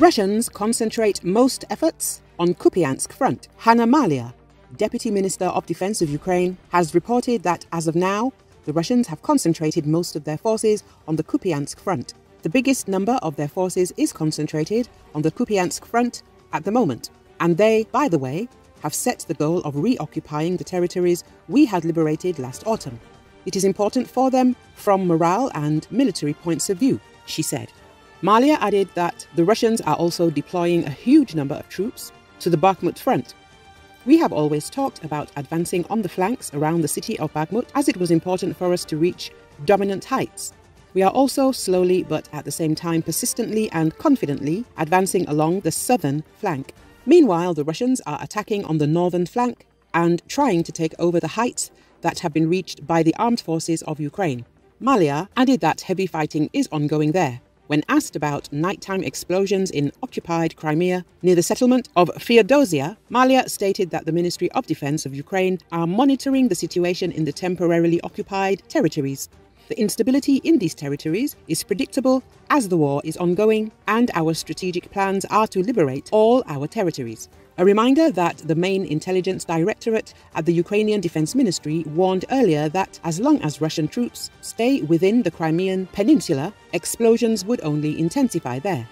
Russians concentrate most efforts on Kupiansk front. Hanna Maliar, Deputy Minister of Defense of Ukraine, has reported that as of now, the Russians have concentrated most of their forces on the Kupiansk front. The biggest number of their forces is concentrated on the Kupiansk front at the moment, and they, by the way, have set the goal of reoccupying the territories we had liberated last autumn. It is important for them from morale and military points of view, she said. Maliar added that the Russians are also deploying a huge number of troops to the Bakhmut front. We have always talked about advancing on the flanks around the city of Bakhmut as it was important for us to reach dominant heights. We are also slowly but at the same time persistently and confidently advancing along the southern flank. Meanwhile, the Russians are attacking on the northern flank and trying to take over the heights that have been reached by the armed forces of Ukraine. Maliar added that heavy fighting is ongoing there. When asked about nighttime explosions in occupied Crimea near the settlement of Feodosia, Maliar stated that the Ministry of Defense of Ukraine are monitoring the situation in the temporarily occupied territories. The instability in these territories is predictable as the war is ongoing and our strategic plans are to liberate all our territories. A reminder that the main intelligence directorate at the Ukrainian Defense Ministry warned earlier that as long as Russian troops stay within the Crimean Peninsula, explosions would only intensify there.